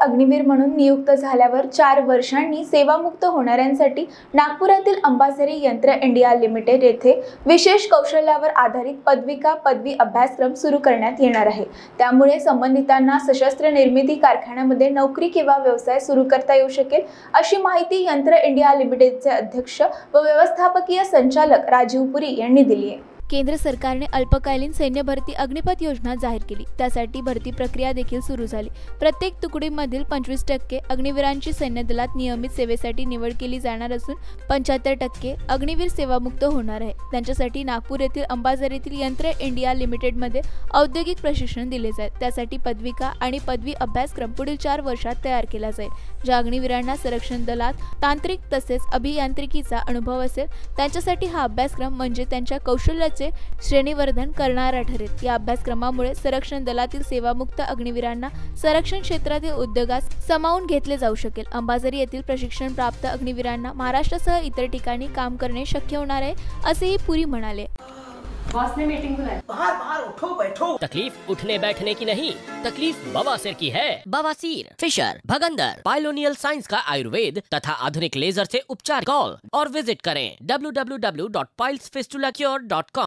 अग्निवीर म्हणून नियुक्त झाल्यावर चार वर्षांनी सेवामुक्त होणाऱ्यांसाठी नागपुरातील अंबाझरी यंत्र इंडिया लिमिटेड येथे विशेष कौशल्यावर आधारित पदविका पदवी अभ्यासक्रम सुरू करण्यात येणार आहे. त्यामुळे संबंधितांना सशस्त्र निर्मिती कारखान्यामध्ये नोकरी किंवा व्यवसाय सुरू करता येऊ शकेल अशी माहिती यंत्र इंडिया लिमिटेडचे अध्यक्ष व व्यवस्थापकीय संचालक राजीव पुरी यांनी दिली आहे. केंद्र सरकारने अल्पकालीन सैन्य भरती अग्निपथ योजना जाहीर केली. त्यासाठी भरती प्रक्रिया देखील सुरू झाली. प्रत्येक तुकडीमधील पंचवीस टक्के अग्निवीरांची सैन्य दलात नियमित सेवेसाठी निवड केली जाणार असून पंच्याहत्तर टक्के अग्निवीर सेवामुक्त होणार आहे. त्यांच्यासाठी नागपूर येथील अंबाझरीतील यंत्र इंडिया लिमिटेडमध्ये औद्योगिक प्रशिक्षण दिले जाईल. त्यासाठी पदविका आणि पदवी अभ्यासक्रम पुढील चार वर्षात तयार केला जाईल. ज्या अग्निवीरांना संरक्षण दलात तांत्रिक तसेच अभियांत्रिकीचा अनुभव असेल त्यांच्यासाठी हा अभ्यासक्रम म्हणजे त्यांच्या कौशल्याचे श्रेणीवर्धन करणारा ठरेल. या अभ्यासक्रमामुळे संरक्षण दलातील सेवामुक्त अग्निवीरांना संरक्षण क्षेत्रातील उद्योगास समावून घेतले जाऊ शकेल. अंबाझरी येथील प्रशिक्षण प्राप्त अग्निवीरांना महाराष्ट्रासह इतर ठिकाणी काम करणे शक्य होणार आहे असेही पुरी म्हणाले. बॉस ने मीटिंग बुलाई बाहर बाहर उठो बैठो. तकलीफ़ उठने बैठने की नहीं तकलीफ़ बवासीर की है। बवासीर फिशर भगंदर पाइलोनियल साइंस का आयुर्वेद तथा आधुनिक लेजर से उपचार कॉल और विज़िट करें। www.pilesfistulacure.com